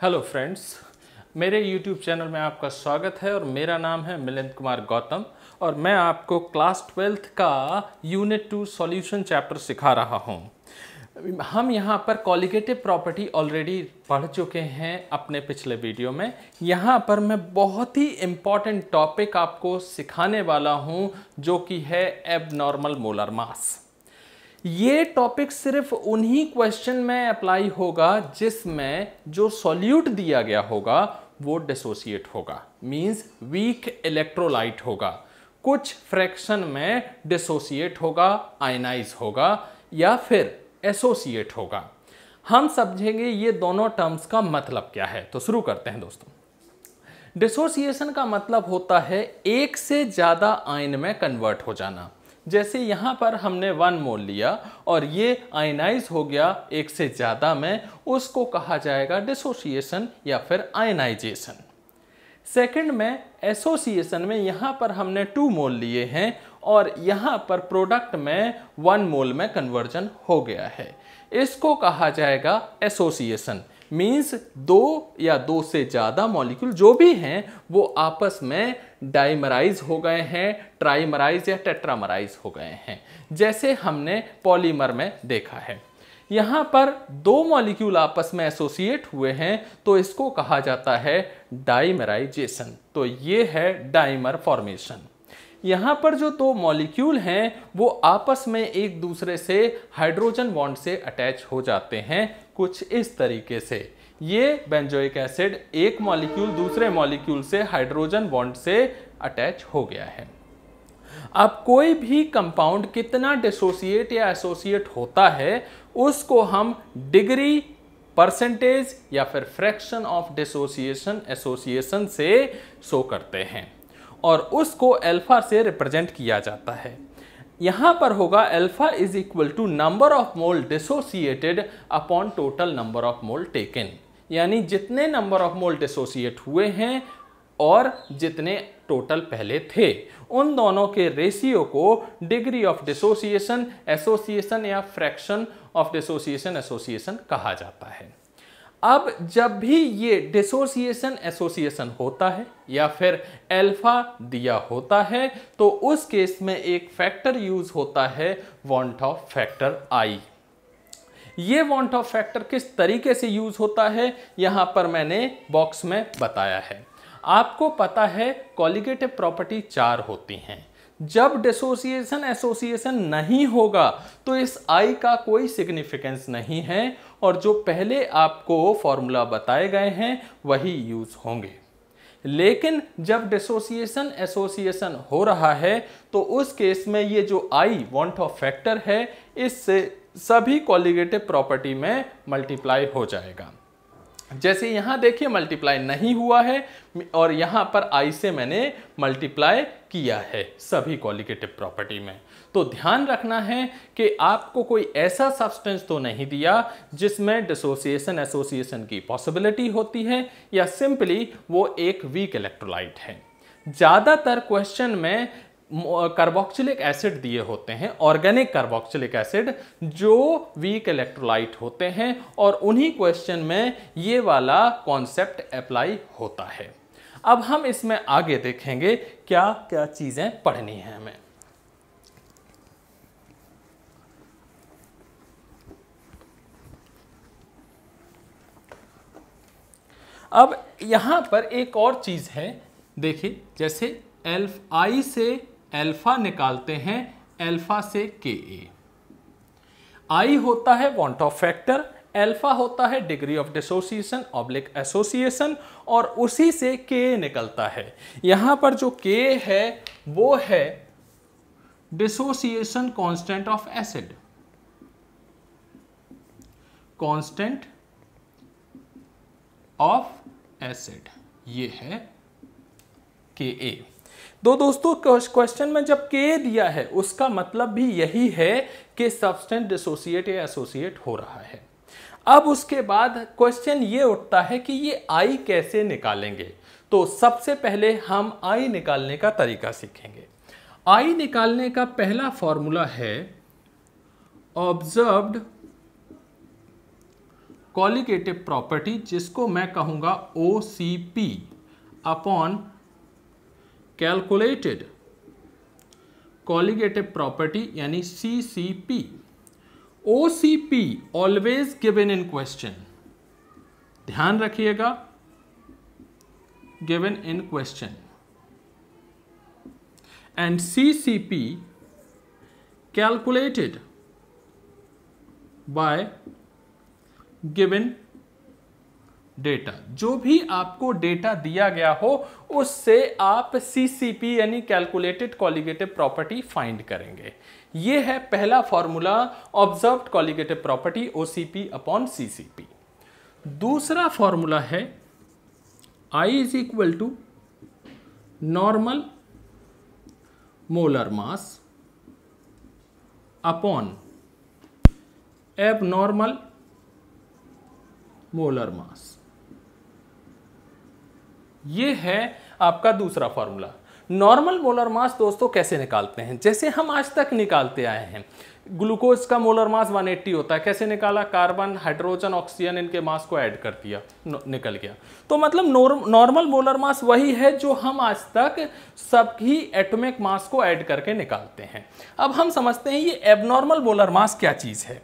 Hello friends मेरे YouTube channel में आपका स्वागत है और मेरा नाम है मिलिंद कुमार गौतम और मैं आपको क्लास ट्वेल्थ का यूनिट टू सॉल्यूशन चैप्टर सिखा रहा हूँ। हम यहाँ पर कॉलिगेटिव प्रॉपर्टी ऑलरेडी पढ़ चुके हैं अपने पिछले वीडियो में। यहाँ पर मैं बहुत ही इंपॉर्टेंट टॉपिक आपको सिखाने वाला हूँ, जो कि है एब मोलर मास ये टॉपिक सिर्फ़ उन्हीं क्वेश्चन में अप्लाई होगा जिसमें जो सॉल्यूट दिया गया होगा, वो डिसोसिएट होगा। मींस वीक इलेक्ट्रोलाइट होगा। कुछ फ्रैक्शन में डिसोसिएट होगा आयनाइज होगा, या फिर एसोसिएट होगा। हम समझेंगे ये दोनों टर्म्स का मतलब क्या है। तो शुरू करते हैं दोस्तों। डिसोसिएशन का मतलब होता है एक से ज़्यादा आयन में कन्वर्ट हो जाना। जैसे यहाँ पर हमने वन मोल लिया और ये आयनाइज हो गया एक से ज़्यादा में, उसको कहा जाएगा डिसोसिएशन या फिर आयनाइजेशन। सेकंड में, एसोसिएशन में यहाँ पर हमने टू मोल लिए हैं और यहाँ पर प्रोडक्ट में वन मोल में कन्वर्जन हो गया है। इसको कहा जाएगा एसोसिएशन। मीन्स दो या दो से ज़्यादा मॉलिक्यूल जो भी हैं, वो आपस में डाइमराइज हो गए हैं ट्राइमराइज या टेट्रामराइज हो गए हैं। जैसे हमने पॉलीमर में देखा है। यहाँ पर दो मॉलिक्यूल आपस में एसोसिएट हुए हैं तो इसको कहा जाता है डाइमराइजेशन तो ये है डाइमर फॉर्मेशन यहाँ पर जो दो मॉलिक्यूल हैं, वो आपस में एक दूसरे से हाइड्रोजन बॉन्ड से अटैच हो जाते हैं। कुछ इस तरीके से। ये बेंजोइक एसिड एक मॉलिक्यूल दूसरे मॉलिक्यूल से हाइड्रोजन बॉन्ड से अटैच हो गया है। अब कोई भी कंपाउंड कितना डिसोसिएट या एसोसिएट होता है, उसको हम डिग्री, परसेंटेज या फिर फ्रैक्शन ऑफ़ डिसोसिएशन, एसोसिएशन से शो करते हैं और उसको अल्फ़ा से रिप्रेजेंट किया जाता है। यहाँ पर होगा alpha is equal to number of mole dissociated upon total number of mole taken यानी जितने नंबर ऑफ़ मोल डिसोसिएट हुए हैं और जितने टोटल पहले थे, उन दोनों के रेशियो को डिग्री ऑफ़ डिसोसिएशन एसोसिएशन या फ्रैक्शन ऑफ़ डिसोसिएशन एसोसिएशन कहा जाता है। अब जब भी ये डिसोसिएशन एसोसिएशन होता है, या फिर अल्फ़ा दिया होता है तो उस केस में एक फैक्टर यूज़ होता है वॉन्ट ऑफ़ फैक्टर आई ये वॉन्ट ऑफ़ फैक्टर किस तरीके से यूज़ होता है, यहाँ पर मैंने बॉक्स में बताया है। आपको पता है कॉलिगेटिव प्रॉपर्टी चार होती हैं। जब डिसोसिएशन एसोसिएशन नहीं होगा तो इस आई का कोई सिग्निफिकेंस नहीं है, और जो पहले आपको फॉर्मूला बताए गए हैं, वही यूज़ होंगे। लेकिन जब डिसोसिएशन एसोसिएशन हो रहा है तो उस केस में ये जो आई वॉन्ट ऑफ़ फैक्टर है इससे सभी कॉलिगेटिव प्रॉपर्टी में मल्टीप्लाई हो जाएगा। जैसे यहाँ देखिए मल्टीप्लाई नहीं हुआ है, और यहाँ पर आई से मैंने मल्टीप्लाई किया है सभी कॉलिगेटिव प्रॉपर्टी में। तो ध्यान रखना है कि आपको कोई ऐसा सब्सटेंस तो नहीं दिया जिसमें डिसोसिएशन एसोसिएशन की पॉसिबिलिटी होती है, या सिंपली वो एक वीक इलेक्ट्रोलाइट है। ज़्यादातर क्वेश्चन में कार्बोक्सिलिक एसिड दिए होते हैं ऑर्गेनिक कार्बोक्सिलिक एसिड जो वीक इलेक्ट्रोलाइट होते हैं, और उन्हीं क्वेश्चन में ये वाला कॉन्सेप्ट अप्लाई होता है। अब हम इसमें आगे देखेंगे क्या क्या चीज़ें पढ़नी है हमें। अब यहाँ पर एक और चीज़ है, देखिए, जैसे एल्फ आई से एल्फा निकालते हैं एल्फा से के ए। आई होता है वॉन्ट ऑफ़ फैक्टर एल्फा होता है degree of dissociation oblique association और उसी से के निकलता है। यहाँ पर जो के है, वो है dissociation constant of acid constant of acid ये है के ए। दो दोस्तों क्वेश्चन में जब के दिया है, उसका मतलब भी यही है कि सब्सटेंस डिसोसिएट या एसोसिएट हो रहा है। अब उसके बाद क्वेश्चन ये उठता है कि ये आई कैसे निकालेंगे? तो सबसे पहले हम आई निकालने का तरीका सीखेंगे। आई निकालने का पहला फॉर्मूला है ऑब्जर्व्ड कॉलिगेटिव प्रॉपर्टी जिसको मैं कहूँगा O C P upon calculated colligative property यानी C C P O C P always given in question ध्यान रखिएगा given in question and C C P calculated by given data. जो भी आपको data दिया गया हो, उससे आप सीसीपी यानी कैलकुलेटेड कॉलिगेटिव प्रॉपर्टी फाइंड करेंगे। ये है पहला formula observed colligative property OCP upon CCP दूसरा फॉर्मूला है I is equal to normal molar mass upon abnormal molar mass ये है आपका दूसरा फॉर्मूला। नॉर्मल मोलर मास दोस्तों कैसे निकालते हैं? जैसे हम आज तक निकालते आए हैं, ग्लूकोज का मोलर मास 180 होता है, कैसे निकाला? कार्बन, हाइड्रोजन, ऑक्सीजन इनके मास को ऐड कर दिया निकल गया। तो मतलब नॉर्मल मोलर मास वही है जो हम आज तक सभी एटॉमिक मास को ऐड करके निकालते हैं। अब हम समझते हैं ये एबनॉर्मल मोलर मास क्या चीज़ है।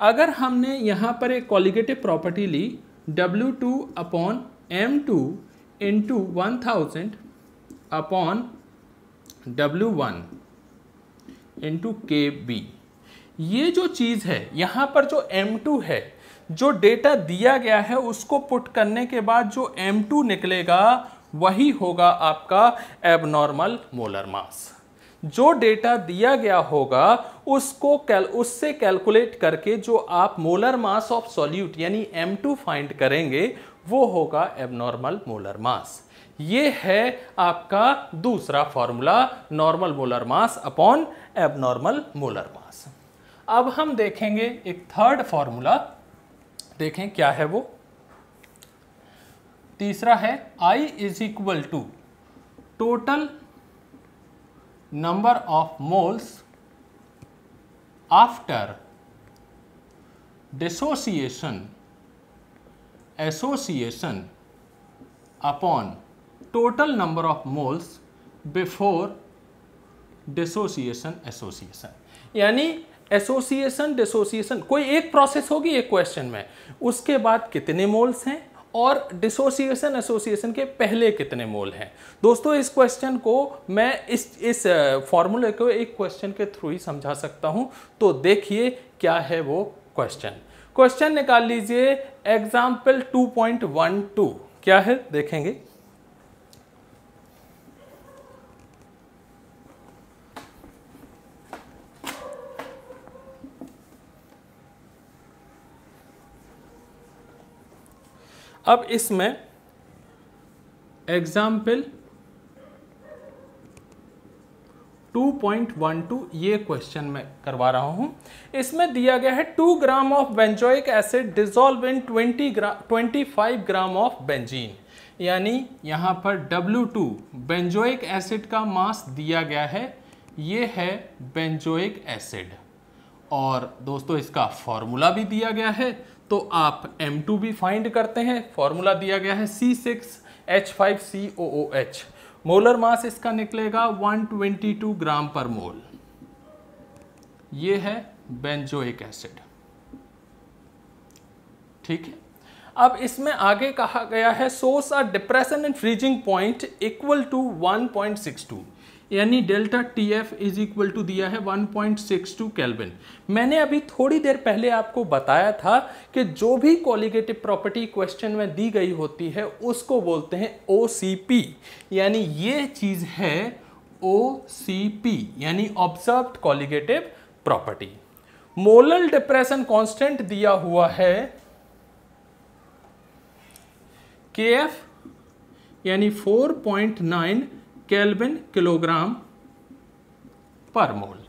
अगर हमने यहाँ पर एक कॉलिगेटिव प्रॉपर्टी ली W2 two upon M two into one thousand upon W one into K B ये जो चीज़ है, यहाँ पर जो M2 है, जो डेटा दिया गया है, उसको पुट करने के बाद जो एम टू निकलेगा, वही होगा आपका एबनॉर्मल मोलर मास जो डेटा दिया गया होगा, उसको कैल उससे कैलकुलेट करके जो आप मोलर मास ऑफ़ सॉल्यूट यानी M2 फाइंड करेंगे वो होगा एबनॉर्मल मोलर मास ये है आपका दूसरा formula normal molar mass upon abnormal molar mass अब हम देखेंगे एक थर्ड फॉर्मूला देखें क्या है वो. तीसरा है I is equal to total number of moles after dissociation association upon total number of moles before dissociation association यानी एसोसिएशन डिसोसिएशन कोई एक प्रोसेस होगी एक क्वेश्चन में। उसके बाद कितने मोल्स हैं और डिसोसिएशन एसोसिएशन के पहले कितने मोल हैं। दोस्तों, इस क्वेश्चन को मैं इस इस फॉर्मूले को एक क्वेश्चन के थ्रू ही समझा सकता हूँ। तो देखिए क्या है वो क्वेश्चन क्वेश्चन निकाल लीजिए एग्ज़ाम्पल 2.12 क्या है? देखेंगे। अब इसमें एग्ज़ाम्पल 2.12 ये क्वेश्चन मैं करवा रहा हूँ। इसमें दिया गया है 2 gram of benzoic acid dissolve in 20 gram 25 gram of benzene यानी यहाँ पर W2 बेंजोइक एसिड का मास दिया गया है, ये है बेंजोइक एसिड और दोस्तों, इसका फॉर्मूला भी दिया गया है तो आप M2 भी फाइंड करते हैं। फॉर्मूला दिया गया है C6H5COOH मोलर मास इसका निकलेगा 122 ग्राम पर मोल। ये है बेंजोइक एसिड। ठीक है? अब इसमें आगे कहा गया है, source are depression and freezing point equal to 1.62 यानी delta T F is equal to दिया है 1.62 पॉइंट मैंने अभी थोड़ी देर पहले आपको बताया था कि जो भी कॉलिगेटिव प्रॉपर्टी क्वेश्चन में दी गई होती है, उसको बोलते हैं ओसीपी यानी ये चीज़ है ओसीपी यानी observe colligative property molal depression constant दिया हुआ है के एफ़ यानी 4.9 केल्विन किलोग्राम पर मोल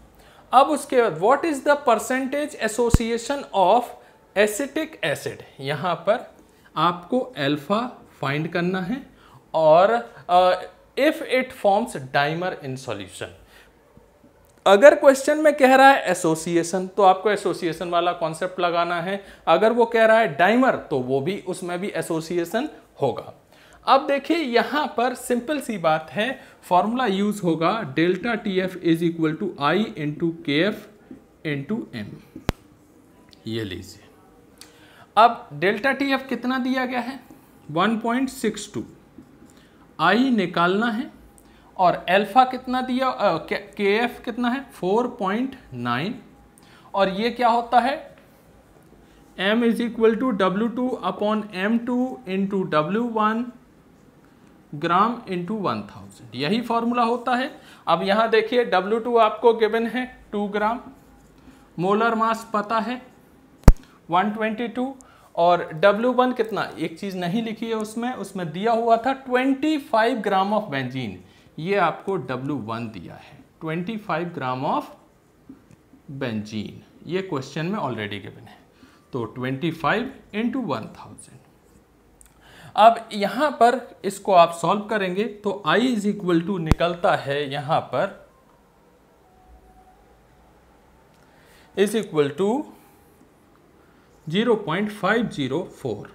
अब उसके बाद what is the percentage association of acetic acid यहाँ पर आपको अल्फ़ा फाइंड करना है और if it forms dimer in solution अगर क्वेश्चन में कह रहा है एसोसिएशन तो आपको एसोसिएशन वाला कॉन्सेप्ट लगाना है। अगर वो कह रहा है डाइमर तो वो भी उसमें भी एसोसिएशन होगा। अब देखिए, यहाँ पर सिंपल सी बात है। फॉर्मूला यूज़ होगा delta T F is equal to I into K F into M ये लीजिए। अब डेल्टा टी एफ़ कितना दिया गया है? 1.62 आई निकालना है और एल्फा कितना दिया के एफ़ कितना है? 4.9 और ये क्या होता है? M is equal to W two upon M two into W one gram into one thousand यही फॉर्मूला होता है। अब यहाँ देखिए डब्ल्यू टू आपको गिवन है टू ग्राम। मोलर मास पता है 122 और W1 कितना? एक चीज़ नहीं लिखी है उसमें। उसमें दिया हुआ था 25 ग्राम ऑफ़ बेंजीन ये आपको W1 दिया है। 25 ग्राम ऑफ़ बेंजीन ये क्वेश्चन में ऑलरेडी गिवन है। तो 25 फाइव इंटू वन अब यहाँ पर इसको आप सॉल्व करेंगे तो I इज़ इक्वल टू निकलता है यहाँ पर इज़ इक्वल टू 0.504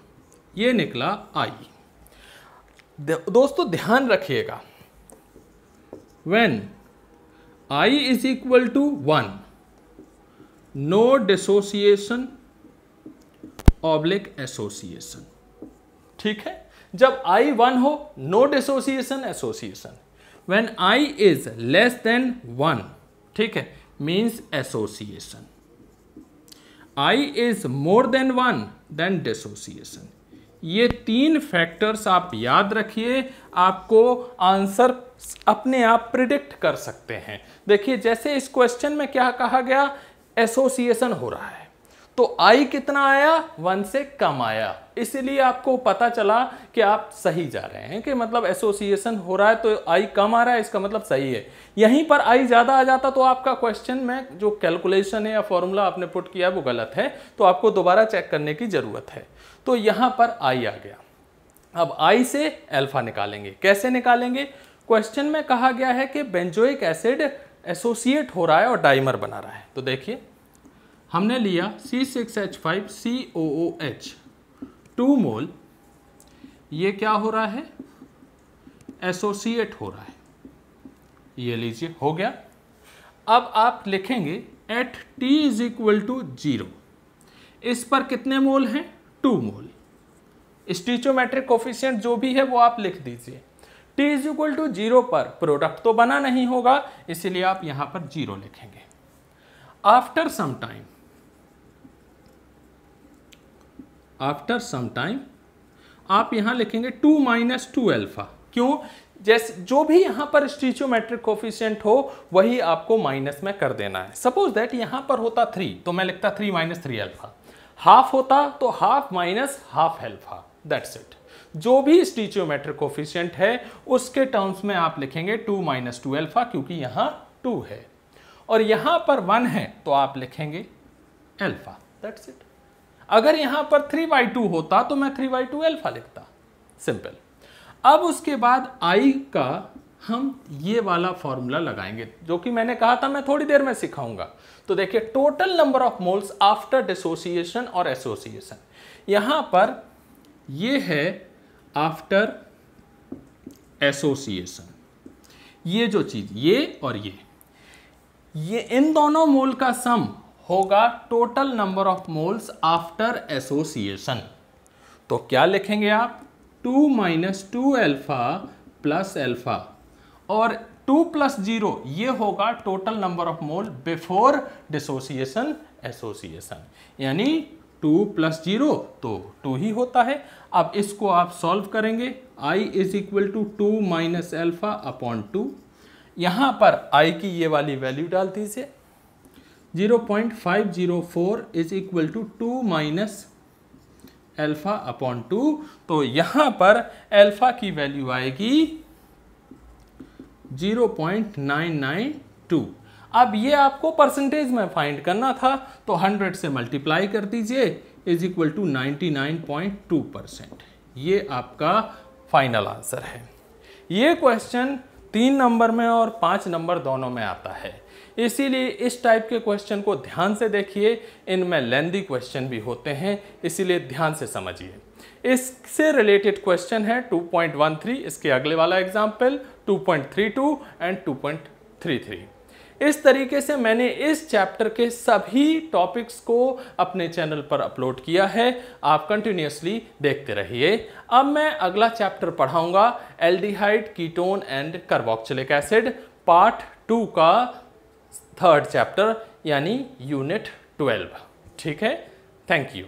ये निकला आई दोस्तों ध्यान रखिएगा, when i is equal to 1 no dissociation oblique association ठीक है? जब आई वन हो no dissociation association when I is less than one ठीक है? Means association I is more than one then dissociation ये तीन फैक्टर्स आप याद रखिए, आपको आंसर अपने आप प्रिडिक्ट कर सकते हैं। देखिए, जैसे इस क्वेश्चन में क्या कहा गया? एसोसिएशन हो रहा है। तो आई कितना आया? वन से कम आया। इसलिए आपको पता चला कि आप सही जा रहे हैं, कि मतलब एसोसिएशन हो रहा है तो आई कम आ रहा है, इसका मतलब सही है। यहीं पर आई ज़्यादा आ जाता तो आपका क्वेश्चन में जो कैलकुलेशन है या फॉर्मूला आपने पुट किया वो गलत है। तो आपको दोबारा चेक करने की ज़रूरत है। तो यहाँ पर आई आ गया। अब आई से एल्फा निकालेंगे। कैसे निकालेंगे? क्वेश्चन में कहा गया है कि बेंजोइक एसिड एसोसिएट हो रहा है और डाइमर बना रहा है। तो देखिए, हमने लिया C6H5 COOH टू मोल, ये क्या हो रहा है? एसोसिएट हो रहा है। ये लीजिए, हो गया। अब आप लिखेंगे at T is equal to zero. इस पर कितने मोल हैं? To mole. स्टीचोमेट्रिक कोफिशियंट जो भी है, वो आप लिख दीजिए। T is equal to zero पर प्रोडक्ट तो बना नहीं होगा, इसीलिए आप यहाँ पर ज़ीरो लिखेंगे। After some time after some time आप यहाँ लिखेंगे टू माइनस टू एल्फा क्यों? जैसे, जो भी यहाँ पर स्टीचोमेट्रिक कोफिशियंट हो, वही आपको माइनस में कर देना है। सपोज़ दैट यहाँ पर होता थ्री तो मैं लिखता three minus three alpha half होता तो half minus half alpha that's it जो भी स्टीचियोमेट्रिक कोफिशियंट है, उसके टर्म्स में आप लिखेंगे टू माइनस टू एल्फा क्योंकि यहाँ टू है। और यहाँ पर वन है तो आप लिखेंगे एल्फा दैट्स इट अगर यहाँ पर थ्री बाई टू होता तो मैं थ्री बाई टू एल्फा लिखता। सिंपल अब उसके बाद आई का हम ये वाला फॉर्मूला लगाएँगे, जो कि मैंने कहा था मैं थोड़ी देर में सिखाऊँगा। तो देखिए total number of moles after dissociation और एसोसिएशन यहाँ पर ये है आफ्टर एसोसिएशन ये जो चीज़, ये और ये। ये इन दोनों मोल का सम होगा total number of moles after association तो क्या लिखेंगे आप? Two minus two alpha plus alpha और टू प्लस ज़ीरो ये होगा total number of mole before dissociation association यानी टू प्लस ज़ीरो तो टू ही होता है। अब इसको आप सॉल्व करेंगे। I is equal to two minus alpha upon two यहाँ पर i की ये वाली वैल्यू डाल दीजिए। 0.504 is equal to two minus alpha upon two तो यहाँ पर एल्फा की वैल्यू आएगी 0.992 अब ये आपको परसेंटेज में फाइंड करना था तो 100 से मल्टीप्लाई कर दीजिए इज़ इक्वल टू 99.2 परसेंट ये आपका फाइनल आंसर है। ये क्वेश्चन तीन नंबर में और पाँच नंबर दोनों में आता है। इसीलिए इस टाइप के क्वेश्चन को ध्यान से देखिए। इनमें लेंदी क्वेश्चन भी होते हैं, इसीलिए ध्यान से समझिए। इससे रिलेटेड क्वेश्चन है 2.13 इसके अगले वाला एग्ज़ाम्पल 2.32 एंड 2.33 इस तरीके से मैंने इस चैप्टर के सभी टॉपिक्स को अपने चैनल पर अपलोड किया है। आप कंटिन्यूसली देखते रहिए। अब मैं अगला chapter पढ़ाऊँगा aldehyde ketone and carboxylic acid part two का थर्ड चैप्टर यानी यूनिट ट्वेल्व ठीक है? Thank you